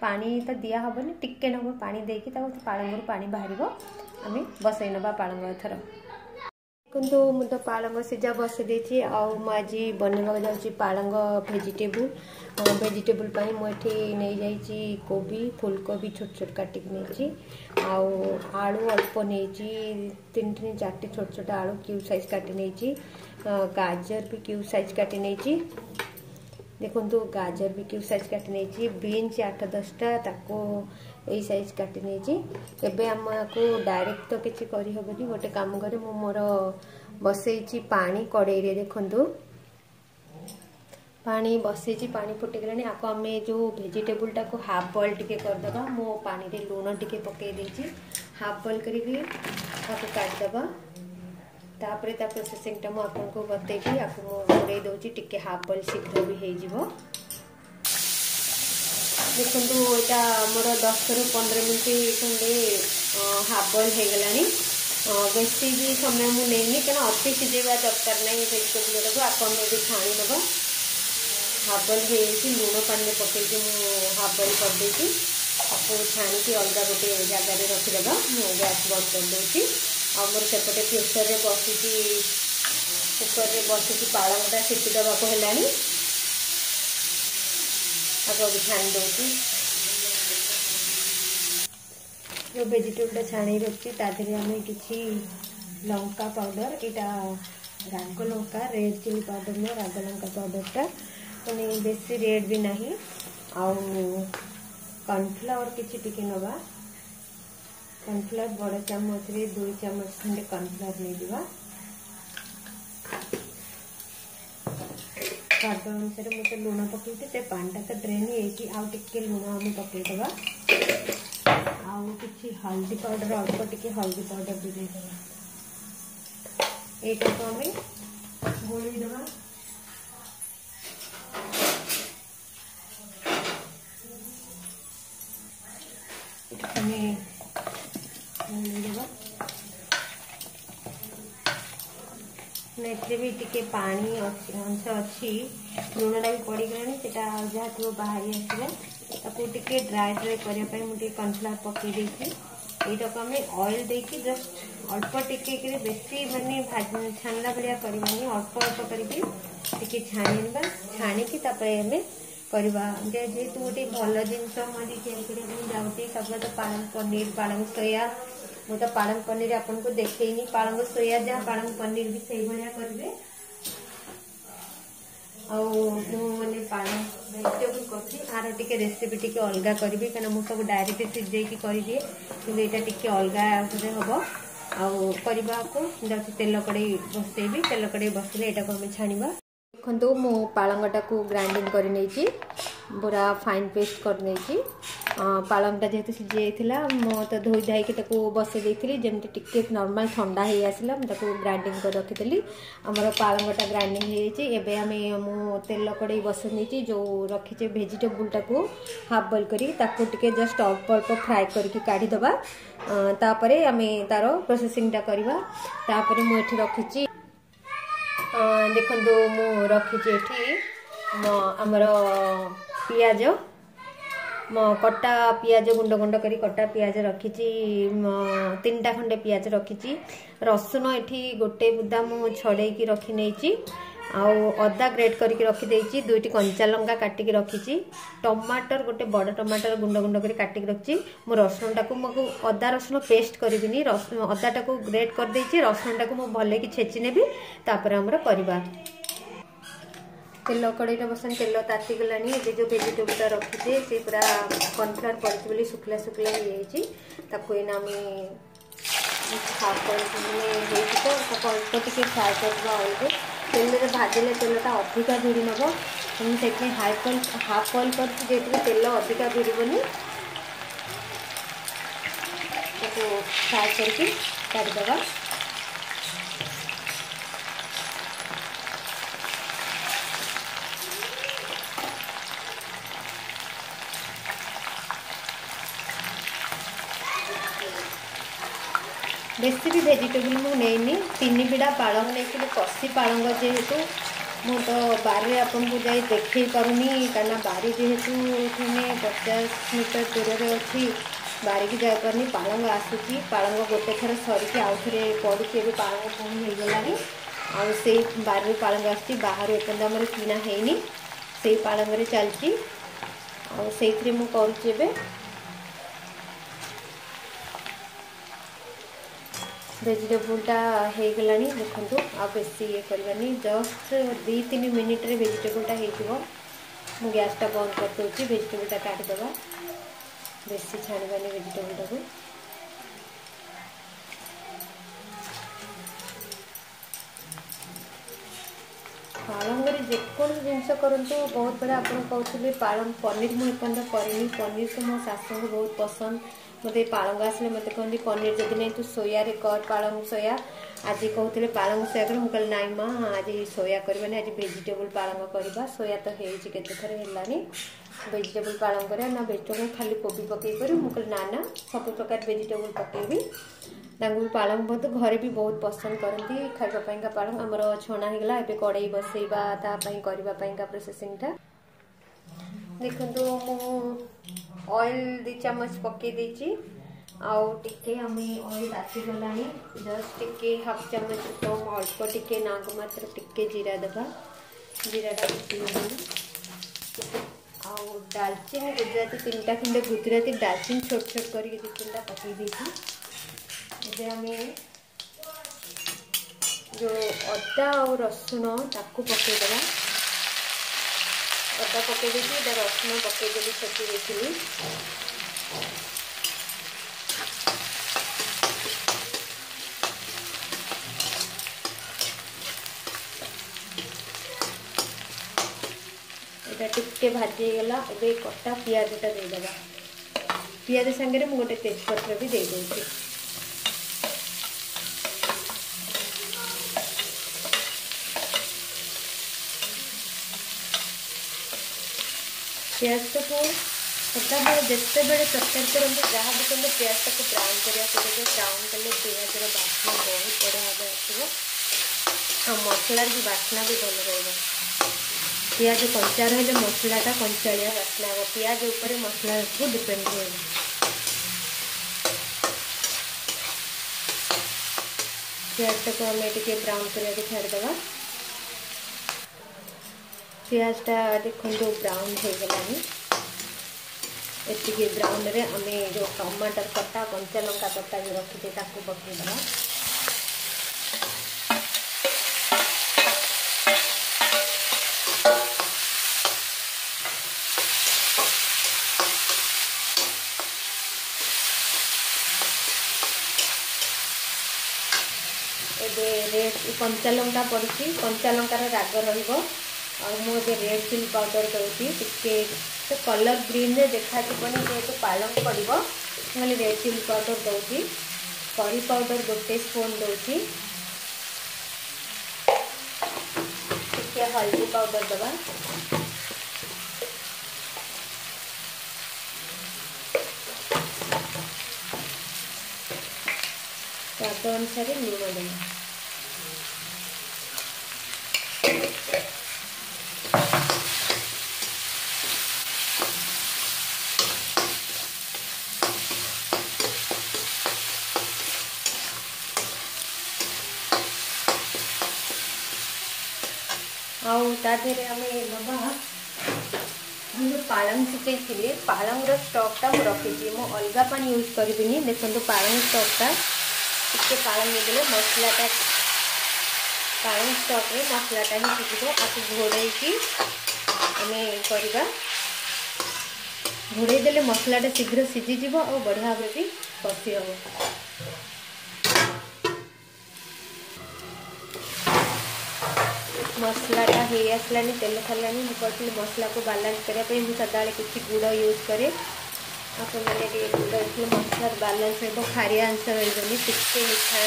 ପାଣି ତ ଦିଆ ହେବନି ଟିକେ ନେବୁ ପାଣି ଦେଇକି ତାକୁ ପାଳଙ୍ଗରୁ ପାଣି ବାହାରିବ ଆମେ ବସାଇ ନେବା ପାଳଙ୍ଗ ଏଥର ଦେଖନ୍ତୁ ମୁଁ ତ ପାଳଙ୍ଗ ସିଝା ବସାଇ ଦେଇଛି ଆଉ ମୁଁ ଆଜି ବନେଇବାକୁ ଯାଉଛି ପାଳଙ୍ଗ ଭେଜିଟେବୁଲ୍ ଭେଜିଟେବୁଲ୍ ପାଇଁ ମୁଁ ଏଠି ନେଇଯାଇଛି କୋବି ଫୁଲକୋବି ଛୋଟ ଛୋଟ କାଟିକି ନେଇଛି ଆଉ ଆଳୁ ଅଳ୍ପ ନେଇଛି ତିନି ତିନି ଚାରିଟି ଛୋଟ ଛୋଟ ଆଳୁ କ୍ୟୁ ସାଇଜ୍ କାଟି ନେଇଛି ଗାଜର ବି କ୍ୟୁ ସାଇଜ୍ କାଟି ନେଇଛି ଦେଖନ୍ତୁ ଗାଜର ବି କେଉଁ ସାଇଜ୍ କାଟି ନେଇଛି ବିନ୍ସ ଆଠ ଦଶଟା ତାକୁ ଏଇ ସାଇଜ୍ କାଟି ନେଇଛି ଏବେ ଆମକୁ ଡାଇରେକ୍ଟ ତ କିଛି କରିହେବନି ଗୋଟେ କାମ କରେ ମୁଁ ମୋର ବସେଇଛି ପାଣି କଡ଼େଇରେ ଦେଖନ୍ତୁ ପାଣି ବସେଇଛି ପାଣି ଫୁଟିଗଲାଣି ଆକୁ ଆମେ ଯେଉଁ ଭେଜିଟେବୁଲଟାକୁ ହାଫ୍ ବଏଲ୍ ଟିକେ କରିଦେବା ମୁଁ ପାଣିରେ ଲୁଣ ଟିକେ ପକାଇ ଦେଇଛି ହାଫ୍ ବଏଲ୍ କରିକି ତାକୁ କାଟିଦେବା तापर ता प्रोसेसिंग टा मुझे बतेवि आपई दूसरी टी हाफ बल शीघ्र भी हो देखो यहाँ मोर दस रु पंद्रह मिनट खंडे हाफ बल हो बेसी भी समय मुझे कहीं अति सीझेवा दरकार ना भेजिटेबल गुड़ा को आपको छाणी नब हाफ बल हो लुण पानी पकई हाफ बल करदे आपको छाणी अलग गोटे जगह रखीदेब मुझे गैस बंद करदे आम सेपटे फ्यूचर में बस कि कुकर में बस कि पालंगटा सीटिदेक है छाणी दूसरी भेजिटेबुलटा छाणी रखी तादी आम कि लंका पाउडर यहाँ राग लंका रेड चिली पाउडर ना राग लंका पाउडरटा मैंने बेस रेड भी नहीं आ कर्णफ्लावर किसी टी कर्नफ्लावर बड़ चामच रे दु चमच खंडे कर्नफ्लावर नहीं जावा अनुसार मुझे लुण पकईते से पानीटा तो ड्रेन होके लुण आम पकईदे आई हल्दी पाउडर अल्प टिके हल्दी पाउडर भी देदेगा यहाँ को गोल କାରଣ ଏଥିରେ ବି ଟିକେ ପାଣି ଅଛି ଅଂଶ ଅଛି ଲୁଣଟା ବି ପଡ଼ିଗଲାଣି ସେଇଟା ଯାହା ଥିବ ବାହାରି ଆସିଲା ତାକୁ ଟିକେ ଡ୍ରାଏ ଡ୍ରାଏ କରିବା ପାଇଁ ମୁଁ ଟିକେ କର୍ଣ୍ଣଫ୍ଲାୱାର ପକାଇ ଦେଇଛି ଏଇଟାକୁ ଆମେ ଅଏଲ୍ ଦେଇକି ଜଷ୍ଟ ଅଳ୍ପ ଟିକେକିରି ବେଶୀ ମାନେ ଛାଣିଲା ଭଳିଆ କରିବାନି ଅଳ୍ପ ଅଳ୍ପ କରିକି ଟିକେ ଛାଣିବା ଛାଣିକି ତାପରେ ଆମେ କରିବା ଯେହେତୁ ଗୋଟେ ଭଲ ଜିନିଷ ମୁଁ ଆଜି ତିଆରି କରିବା ପାଇଁ ଯାଉଛି ତାପରେ ତ ପାଳଙ୍ଗ ପନିର ପାଳଙ୍ଗ ସୋୟା मुझे पालंग पनीर आपको देखे पालंग सोया जहाँ पालंग पनीर भी सही भाया करेंगे मैंने पालंग आर टे रेसीपि टे अलग करी क्या मुझे सब डायरेक्ट सीझे करदे कि अलग हम आ तेल कड़े बसईबी तेल कड़े बस लेटा को छाणी ଦେଖନ୍ତୁ ମୁଁ ପାଳଙ୍ଗଟାକୁ ଗ୍ରାଇଣ୍ଡିଙ୍ଗ କରିନେଇଛି ପୁରା ଫାଇନ୍ ପେଷ୍ଟ କରିନେଇଛି ପାଳଙ୍ଗଟା ଯେହେତୁ ସିଝି ଯାଇଥିଲା ମୁଁ ତ ଧୋଇ ଧାଇକି ତାକୁ ବସେଇ ଦେଇଥିଲି ଯେମିତି ଟିକେ ନର୍ମାଲ ଥଣ୍ଡା ହେଇ ଆସିଲା ମୁଁ ତାକୁ ଗ୍ରାଇଣ୍ଡିଙ୍ଗ କରି ରଖିଥିଲି ଆମର ପାଳଙ୍ଗଟା ଗ୍ରାଇଣ୍ଡିଙ୍ଗ ହେଇଯାଇଛି ଏବେ ଆମେ ମୁଁ ତେଲ କଡ଼େଇ ବସେଇ ନେଇଛି ଯେଉଁ ରଖିଛେ ଭେଜିଟେବୁଲଟାକୁ ହାଫ୍ ବଏଲ୍ କରି ତାକୁ ଟିକେ ଜଷ୍ଟ ଅଳ୍ପ ଅଳ୍ପ ଫ୍ରାଏ କରିକି କାଢ଼ିଦେବା ତାପରେ ଆମେ ତାର ପ୍ରୋସେସିଂଟା କରିବା ତାପରେ ମୁଁ ଏଠି ରଖିଛି ଦେଖନ୍ତୁ ମୁଁ ରଖିଛି ଏଠି ଆମର ପିଆଜ ମୋ କଟା ପିଆଜ ଗୁଣ୍ଡ ଗୁଣ୍ଡ କରି କଟା ପିଆଜ ରଖିଛି ତିନିଟା ଖଣ୍ଡେ ପିଆଜ ରଖିଛି ରସୁଣ ଏଠି ଗୋଟେ ବୁଦା ମୁଁ ଛଡ଼େଇକି ରଖିନେଇଛି ଆଉ ଅଦା ଗ୍ରେଟ୍ କରିକି ରଖିଦେଇଛି ଦୁଇଟି କଞ୍ଚା ଲଙ୍କା କାଟିକି ରଖିଛି ଟମାଟର ଗୋଟେ ବଡ଼ ଟମାଟର ଗୁଣ୍ଡ ଗୁଣ୍ଡ କରି କାଟିକି ରଖିଛି ମୁଁ ରସୁଣଟାକୁ ମୁଁ ଅଦା ରସୁଣ ପେଷ୍ଟ କରିବିନି ଅଦାଟାକୁ ଗ୍ରେଟ୍ କରିଦେଇଛି ରସୁଣଟାକୁ ମୁଁ ଭଲକି ଛେଚି ନେବି ତାପରେ ଆମର କରିବା ତେଲ କଡ଼େଇଟା ବସାଣି ତେଲ ତାତିଗଲାଣି ଏବେ ଯେଉଁ ଭେଜିଟେବୁଲଟା ରଖିଛେ ସେ ପୁରା କର୍ଣ୍ଣଫ୍ଲାୱାର ପଡ଼ିଛି ବୋଲି ଶୁଖିଲା ଶୁଖିଲା ହେଇଯାଇଛି ତାକୁ ଏଇନା ଆମେ ହାଫ୍ କରିକି ହେଇଛି ତ ତାକୁ ଅଳ୍ପ ଟିକେ ଫ୍ରାଏ କରିବା ଅଏଲ୍ରେ ତେଲରେ ଭାଜିଲେ ତେଲଟା ଅଧିକା ଭିଡ଼ି ନେବ ମୁଁ ସେଥିପାଇଁ ହାଇ ବଲ୍ ହାଫ୍ ବଲ୍ କରିଛି ଯେହେତୁ ତେଲ ଅଧିକା ଭିଡ଼ିବନି ତାକୁ ଫ୍ରାଏ କରିକି କାଢ଼ିଦେବା बेस भी भेजिटेबुल मुझे तीन पीड़ा पालंग नहीं कषी पालंग जेहेतु मुझे बारे आपको देख पार नहीं कहीं बारी जेहेतु पचास मीटर दूर से अच्छी बारिक जापारनी पालंग आसूची पालंग गोटे थर सर आउ थे पड़ी ए पालंग पी हो बारी पालंग आहर एपर्त आम किना से पालंग चलती आई थी मुझे ভেজিটেবলটা হয়েগলানি দেখুন আর বেশি ইয়ে করবানি জস্ট দুই তিন মিনিটরে ভেজিটেবলটা হয়েযিব মু গ্যাসটা বন্ধ করেদেছি ভেজিটেবলটা কাটিদেবা বেশি ছাড়বানি ভেজিটেবলটাকে ପାଳଙ୍ଗରେ ଯେକୌଣସି ଜିନିଷ କରନ୍ତୁ ବହୁତ ବେଳେ ଆପଣ କହୁଥିଲେ ପାଳଙ୍ଗ ପନିର ମୁଁ ଏପର୍ଯ୍ୟନ୍ତ କରିନି ପନିର ତ ମୋ ଶାଶୁଙ୍କୁ ବହୁତ ପସନ୍ଦ मत पालंग आसने मते कहते पनीर जदि नहीं तू सोया रे कर पालंग सोया आज कहते पालंग सोया कर मुझे नाई माँ हाँ आज सोया कर आज भेजिटेबुल पालंग करवा सोया तो होते भेजिटेबुल पालंग कर ना भेजिटेबुल खाली कोबी पकई कर मुझे ना ना सब प्रकार भेजिटेबुल पकईबी ତାଙ୍କୁ ପାଳଙ୍ଗ ବହୁତ ଘରେ ବି ବହୁତ ପସନ୍ଦ କରନ୍ତି ଖାଇବା ପାଇଁକା ପାଳଙ୍ଗ ଆମର ଛଣା ହେଇଗଲା ଏବେ କଡ଼େଇ ବସେଇବା ତା ପାଇଁ କରିବା ପାଇଁକା ପ୍ରୋସେସିଂଟା ଅଏଲ୍ ଦୁଇ ଚାମଚ ପକାଇ ଦେଇଛି ଆଉ ଟିକେ ଆମେ ଅଏଲ୍ ଆସିଗଲାଣି ଜଷ୍ଟ ଟିକେ ହାଫ୍ ଚାମଚ କମ୍ ଅଳ୍ପ ଟିକେ ନାକୁ ମାତ୍ର ଟିକେ ଜିରା ଦେବା ଜିରାଟା ପକାଇଗଲାଣି ଆଉ ଡାଲଚିନି ଗୁଜୁରାତି ତିନିଟା ଖଣ୍ଡେ ଗୁଜୁରାତି ଡାଲଚିନି ଛୋଟ ଛୋଟ କରିକି ଦୁଇ ତିନିଟା ପକାଇ ଦେଇଛି ଏବେ ଆମେ ଯେଉଁ ଅଦା ଆଉ ରସୁଣ ତାକୁ ପକାଇଦେବା ଅଦା ପକେଇ ଦେଇଛି ଏଇଟା ରସୁଣ ପକେଇ ପକାଇଦେଲି ଛେଚି ଦେଇଥିଲି ଏଇଟା ଟିକେ ଭାଜି ହେଇଗଲା ଏବେ କଟା ପିଆଜଟା ଦେଇଦେବା ପିଆଜ ସାଙ୍ଗରେ ମୁଁ ଗୋଟେ ତେଜପତ୍ର ବି ଦେଇଦେଉଛି ପିଆଜଟାକୁ ଛୋଟବେଳେ ଯେତେବେଳେ ତରକାରୀ କରନ୍ତି ଯାହା ବି କଲେ ପିଆଜଟାକୁ ବ୍ରାଉନ୍ କରିବାକୁ ପଡ଼ିବ ବ୍ରାଉନ୍ କଲେ ପିଆଜର ବାସ୍ନା ବହୁତ ବଢ଼ିଆ ଭାବେ ଆସିବ ଆଉ ମସଲାର ବି ବାସ୍ନା ବି ଭଲ ରହିବ ପିଆଜ କଞ୍ଚା ରହିଲେ ମସଲାଟା କଞ୍ଚାଳିଆ ବାସ୍ନା ହେବ ପିଆଜ ଉପରେ ମସଲାକୁ ଡିପେଣ୍ଡ ରହିବ ପିଆଜଟାକୁ ଆମେ ଟିକେ ବ୍ରାଉନ୍ କରିବାକୁ ଛାଡ଼ିଦେବା ପିଆଜଟା ଦେଖନ୍ତୁ ବ୍ରାଉନ୍ ହେଇଗଲାଣି ଏତିକି ବ୍ରାଉନ୍ରେ ଆମେ ଯେଉଁ ଟମାଟୋ କଟା କଞ୍ଚା ଲଙ୍କା କଟା ବି ରଖିଛେ ତାକୁ ପକାଇଦେବା ଏବେ ରେଟ୍ କଞ୍ଚା ଲଙ୍କା ପଡ଼ିଛି କଞ୍ଚା ଲଙ୍କାର ରାଗ ରହିବ मुझे रेड चिली पाउडर देखिए तो कलर ग्रीन में देखा जीत पालन पड़ो red chilli powder दौती curry powder गोटे स्पून दौती हल्दी पाउडर दवा स्वाद अनुसार लुण दे ଆଉ ତା ଦେହରେ ଆମେ ନେବା ଯେଉଁ ପାଳଙ୍ଗ ଶିଖେଇଥିଲି ପାଳଙ୍ଗର ଷ୍ଟକ୍ଟା ମୁଁ ରଖିଛି ମୁଁ ଅଲଗା ପାଣି ୟୁଜ୍ କରିବିନି ଦେଖନ୍ତୁ ପାଳଙ୍ଗ ଷ୍ଟକ୍ଟା ଟିକେ ପାଳଙ୍ଗ ନେଇଗଲେ ମସଲାଟା ପାଳଙ୍ଗ ଷ୍ଟକ୍ରେ ମସଲାଟା ହିଁ ଶିଖିବ ଆକୁ ଘୋଡ଼େଇକି ଆମେ କରିବା ଘୋଡ଼େଇ ଦେଲେ ମସଲାଟା ଶୀଘ୍ର ସିଝିଯିବ ଆଉ ବଢ଼ିଆ ଭାବରେ ବି କଷି ହେବ मसलाटा हो तेल सरलानी मुझे मसला को बालान्स करने मुझे सदा बेल कि गुड़ यूज कैर आप मसला बालान्स रोक खारी आंस रही टे मीठा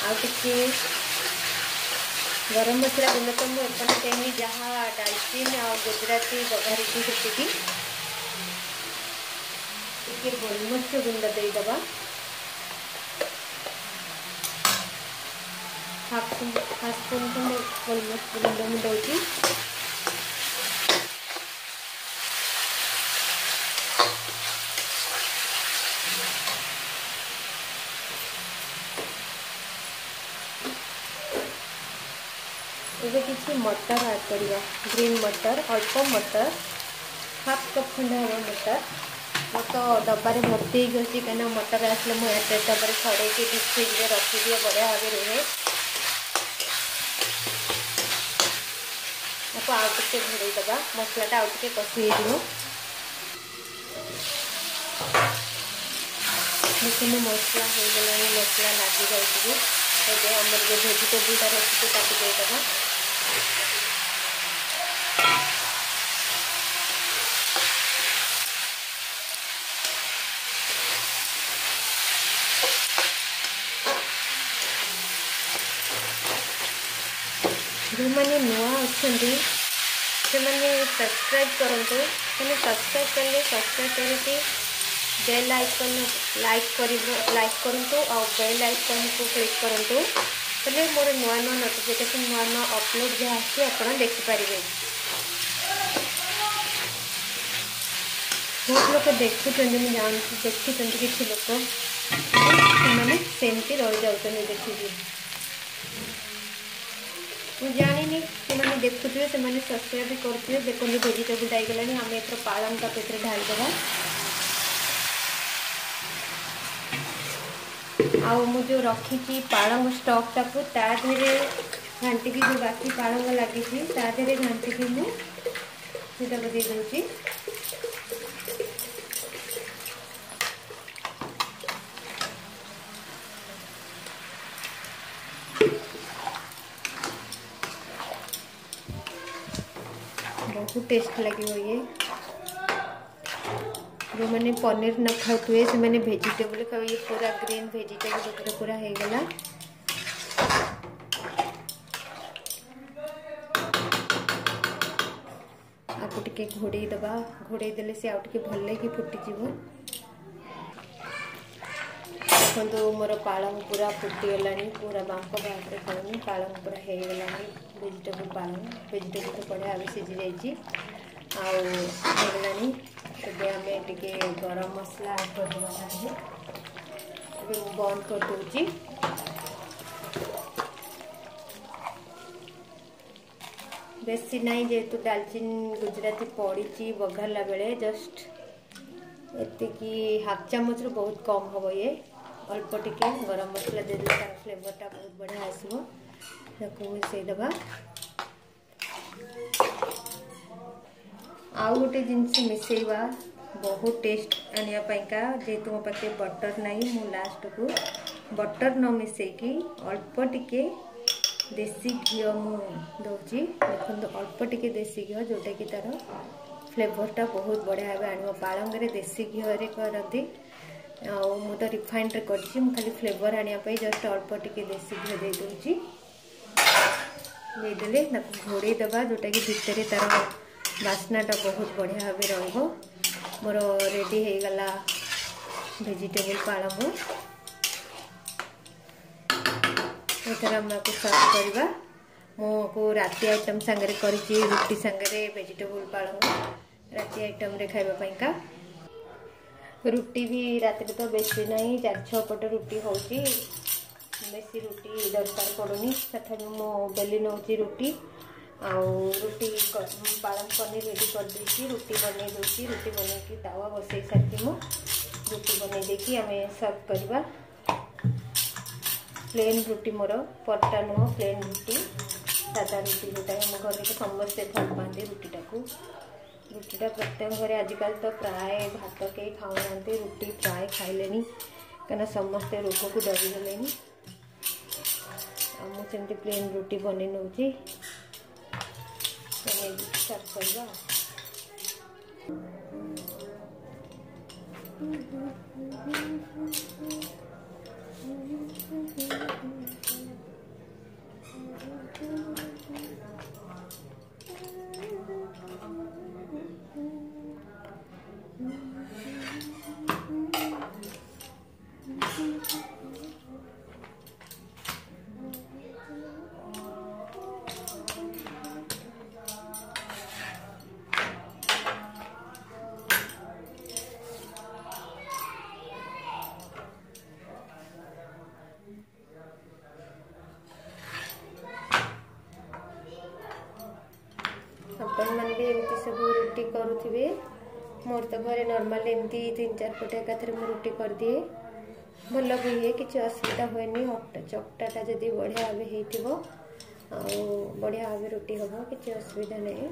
आंस र आ ગરમ મસાલા ગુંદકંબು ಇಟ್ಕೊಂಡು ಟೈಮಿ ಜಹ ಡಾಲ್ಚಿನ್ ನಾವು ಗುಜರಾತಿ ಬಗಾರಿ ಇಟ್ಟಿರ್ತೀವಿ ಈಗ ಒಳ್ಮಸ್ತು ಗುಂಡದ ಇದಾವ ಹಾಕ್ಕೊಂಡು ಹಾಸ್ಕೊಂಡು ಒಳ್ಮಸ್ತು ಗುಂಡ ಮುಂದೋಗಿ मटर ऐड करवा ग्रीन मटर अल्प मटर हाफ कप खंडे हम मटर तो डबारे भर्ते कहीं मटर आसे मुझे डबारे छड़े फ्रिजे रखी दिए बढ़िया भाव रोहे आगे घोड़ेद मसलाटा आगे कषि देखने मसला हो गला मसला लग जाए भेजिटेबुलटा रखे काटिदेद ଯେଉଁମାନେ ନୂଆ ଅଛନ୍ତି ସେମାନେ ସବସ୍କ୍ରାଇବ୍ କରନ୍ତୁ ସେମାନେ ସବସ୍କ୍ରାଇବ୍ କଲେ ସବସ୍କ୍ରାଇବ୍ କରିକି ବେଲ୍ ଆଇକନ୍ ଲାଇକ୍ କରିବ ଲାଇକ୍ କରନ୍ତୁ ଆଉ ବେଲ୍ ଆଇକନ୍କୁ କ୍ଲିକ୍ କରନ୍ତୁ ହେଲେ ମୋର ନୂଆ ନୂଆ ନୋଟିଫିକେସନ୍ ନୂଆ ନୂଆ ଅପଲୋଡ଼ ଯାହା ଆସୁଛି ଆପଣ ଦେଖିପାରିବେ ବହୁତ ଲୋକ ଦେଖୁଛନ୍ତି ମୁଁ ଜାଣୁଛି ଦେଖୁଛନ୍ତି କିଛି ଲୋକ ସେମାନେ ସେମିତି ରହିଯାଉଛନ୍ତି ଦେଖିକି ମୁଁ ଜାଣିନି ସେମାନେ ଦେଖୁଥିବେ ସେମାନେ ସବସ୍କ୍ରାଇବ୍ ବି କରୁଥିବେ ଦେଖନ୍ତୁ ଭେଜିଟେବୁଲ୍ଟା ହେଇଗଲାଣି ଆମେ ଏଥର ପାଳଙ୍ଗ ତାକୁ ଏଥିରେ ଢାଳିଦେବା ଆଉ ମୁଁ ଯେଉଁ ରଖିଛି ପାଳଙ୍ଗ ଷ୍ଟକ୍ଟାକୁ ତା ଦେହରେ ଘାଣ୍ଟିକି ଯେଉଁ ବାକି ପାଳଙ୍ଗ ଲାଗିଛି ତା ଦେହରେ ଘାଣ୍ଟିକି ମୁଁ ସେଟାକୁ ଦେଇଦେଉଛି टेस्ट लगे हुई है जो मैंने पनीर न खाऊ से मैंने वेजिटेबल खाऊ ये पूरा ग्रीन वेजिटेबल पूरा पूरा है गला आपको टिके घोड़े दबा घोड़े देले से आउ टिके भल लगी फुटिजी देखु मोर पालंग पूरा फुटीगलानी पूरा बांक बाहर पड़नी पालंग पूरा होगलानी भेजिटेबुल पालंग भेजिटेबुल तो बढ़िया भाव सीझी जाइए आगलानी तेज आम टे गरम मसला बंद कर दे बेसी नाई जेहेतु डालचिन गुजराती पड़ी बघारा बेले जस्ट एति की हाफ चामच रु बहुत कम हम ये अल्प टिके गरम मसला दे दी तार फ्लेवर टा बहुत बढ़िया आसो ताको से दबा आउ गोटे जिनस मिसेवा बहुत टेस्ट आने का जेहेतु मो पाखे बटर नाई मु लास्ट को बटर न मिसेकि अल्प टिके देसी घी मुझे देखो तो अल्प टिके देसी घी जोटा कि तार फ्लेवर टा बहुत बढ़िया हे आलंगे देसी घी करती आ रिफाइंड कर खाली फ्लेवर आने जस्ट अल्प टिके देसी घी दे दूँगी घोड़े जोटा कि भितर तार बास्नाटा बहुत बढ़िया भाव रोर रेडीगला भेजिटेबुल पालंग सर्व करवा मुको रात आइटम सागर करुटी सांगे भेजिटेबुल पालंग राति आइटम खावापाई का ରୁଟି ବି ରାତିରେ ତ ବେଶୀ ନାହିଁ ଚାରି ଛଅ ପଟ ରୁଟି ହେଉଛି ବେଶୀ ରୁଟି ଦରକାର ପଡ଼ୁନି ତଥାପି ମୁଁ ବେଲି ନେଉଛି ରୁଟି ଆଉ ରୁଟି ପାଳନ ପନିର ରେଡ଼ି କରିଦେଇଛି ରୁଟି ବନେଇ ଦେଉଛି ରୁଟି ବନେଇକି ତାୱା ବସେଇ ସାରିଛି ମୁଁ ରୁଟି ବନେଇ ଦେଇକି ଆମେ ସର୍ଭ କରିବା ପ୍ଲେନ୍ ରୁଟି ମୋର ପରଟା ନୁହଁ ପ୍ଲେନ୍ ରୁଟି ସାଧା ରୁଟି ଯେଉଁଟାକି ଆମ ଘରେ ସମସ୍ତେ ଭଲ ପାଆନ୍ତି ରୁଟିଟାକୁ रुटिटा प्रत्येक घर आजकल तो प्राय भात केही खाऊ नाँदै रुटि प्रायः खाले नि प्लेन समस्तै रोगको डरिहले नि रुटि बनाइ नाउ रुटी करूबी मोर तो घरे नर्माल एमती तीन चार पटे एक मुझे रुटी कर दिए भल भी हुए कि असुविधा हुए नहीं अटा चकटाटा जब बढ़िया भाव हो बढ़िया भाव रुटी हम कि असुविधा नहीं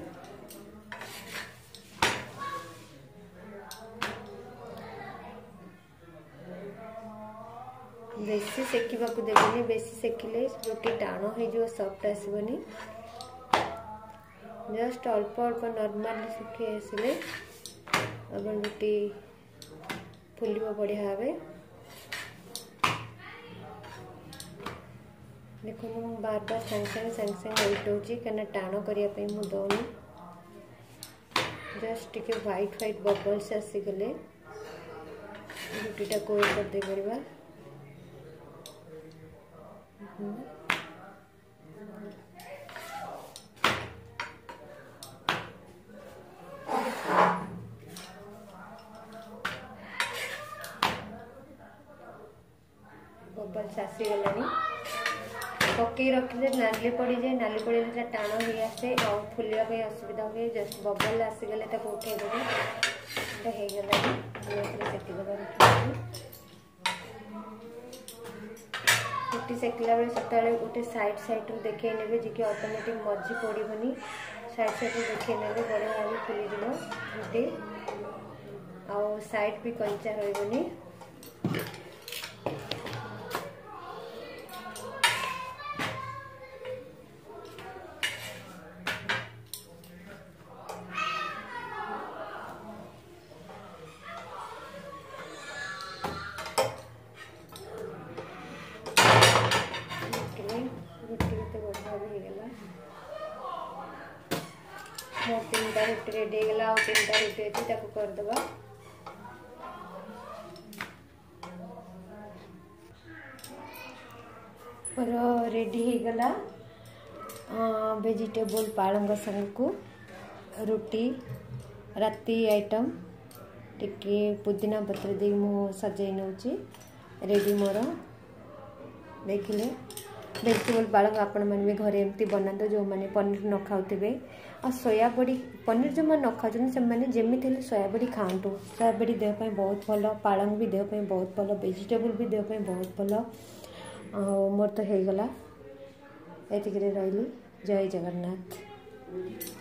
बेस सेक देवनी बेस सेकिले रुटी टाण हो सफ्ट आसवनी जस्ट अल्प अल्प नर्माल सुखी आसने रुटी फुल बढ़िया भाव देख मु बार बार सांगसांगे सांगसांगे उठाऊँगी क्या टाण करने दौनी जस्ट टी ह्वैट ह्वैट बबल्स आसीगले रुटीटा कोई करदे पडा ଭଲସେ ଆସିଗଲାଣି ପକେଇ ରଖିଲେ ନାଲି ପଡ଼ିଯାଏ ନାଲି ପଡ଼ିଲେ ତା ଟାଣ ହେଇଆସେ ଆଉ ଫୁଲିବା ପାଇଁ ଅସୁବିଧା ହୁଏ ଜଷ୍ଟ ବବଲ ଆସିଗଲେ ତାକୁ ଉଠେଇଦେବେ ଏଇଟା ହେଇଗଲାଣି ସେକି ଦେବାର ରୁଟି ସେକିଲା ବେଳେ ସେତେବେଳେ ଗୋଟେ ସାଇଡ଼୍ ସାଇଡ଼୍ରୁ ଦେଖେଇ ନେବେ ଯେ କି ଅଟୋମେଟିକ୍ ମଝି ପଡ଼ିବନି ସାଇଡ଼୍ ସାଇଡ଼୍ରୁ ଦେଖେଇ ନେବେ ବଢ଼ିଆ ଭାବେ ଫୁଲିଯିବ ରୁଟି ଆଉ ସାଇଡ଼୍ ବି କଞ୍ଚା ରହିବନି ಪಾತ್ರೆ ಡೇಗಲ ಉಪ್ಪಿಂದ ಹಿಟ್ಟೈತಿ ತಕ್ಕ ಕೊರ್ದವ और रेडी होगा वेजिटेबल पालंग संग को रोटी राति आइटम टी पुदीना पत्र दे सजाई नौची रेडी मोर देखिले वेजिटेबल पालंग आपण मैंने भी घर एमती बनाते जो मैंने पनीर न खाऊ ଆଉ ସୋୟାବଡ଼ି ପନିର ଯେଉଁମାନେ ନ ଖାଉଛନ୍ତି ସେମାନେ ଯେମିତି ହେଲେ ସୋୟାବଡ଼ି ଖାଆନ୍ତୁ ସୋୟାବଡ଼ି ଦେହ ପାଇଁ ବହୁତ ଭଲ ପାଳଙ୍ଗ ବି ଦେହ ପାଇଁ ବହୁତ ଭଲ ଭେଜିଟେବୁଲ୍ ବି ଦେହ ପାଇଁ ବହୁତ ଭଲ ଆଉ ମୋର ତ ହେଇଗଲା ଏତିକିରେ ରହିଲି ଜୟ ଜଗନ୍ନାଥ